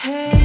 Hey.